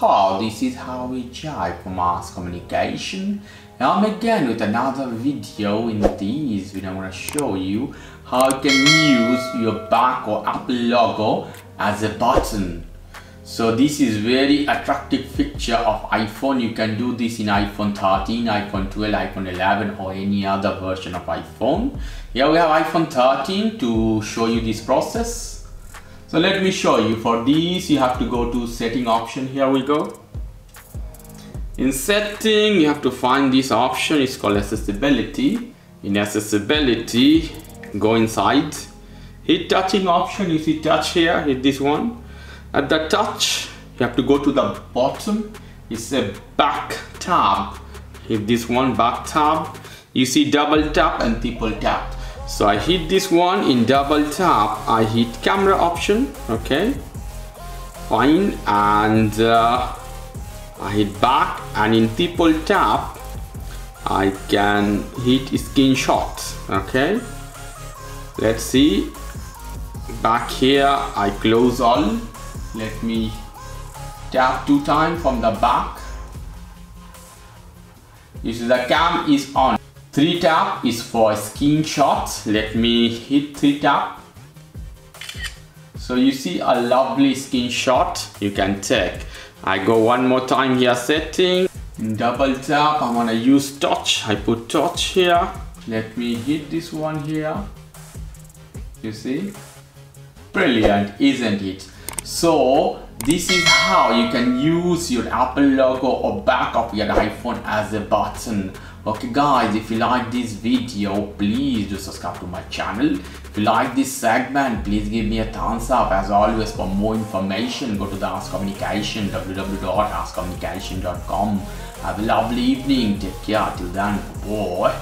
how this is how we jive for mass communication. I'm again with another video in this video I'm to show you how you can use your back or Apple logo as a button. So this is very attractive feature of iPhone. You can do this in iPhone 13, iPhone 12, iPhone 11 or any other version of iPhone. Here we have iPhone 13 to show you this process. So let me show you. For this, you have to go to setting option. Here we go. In setting, you have to find this option. It's called accessibility. In accessibility, go inside. Hit touching option. You see touch here. Hit this one. At the touch, you have to go to the bottom. It's a back tap. Hit this one back tap. You see double tap and triple tap so I hit this one in double tap. I hit camera option okay. Fine and uh, I hit back and in triple tap I can hit screenshot okay. Let's see. Back here I close all. Let me tap two times from the back. You see the cam is on 3 tap is for screenshots. Let me hit 3 tap. So you see a lovely screenshot you can take. I go one more time here setting. Double tap, I wanna use touch. I put touch here. Let me hit this one here. You see? Brilliant, isn't it? So this is how you can use your Apple logo or back of your iPhone as a button okay guys if you like this video please do subscribe to my channel. If you like this segment please give me a thumbs up. As always for more information go to the Aires communication www.airescommunication.com have a lovely evening. Take care. Till then boy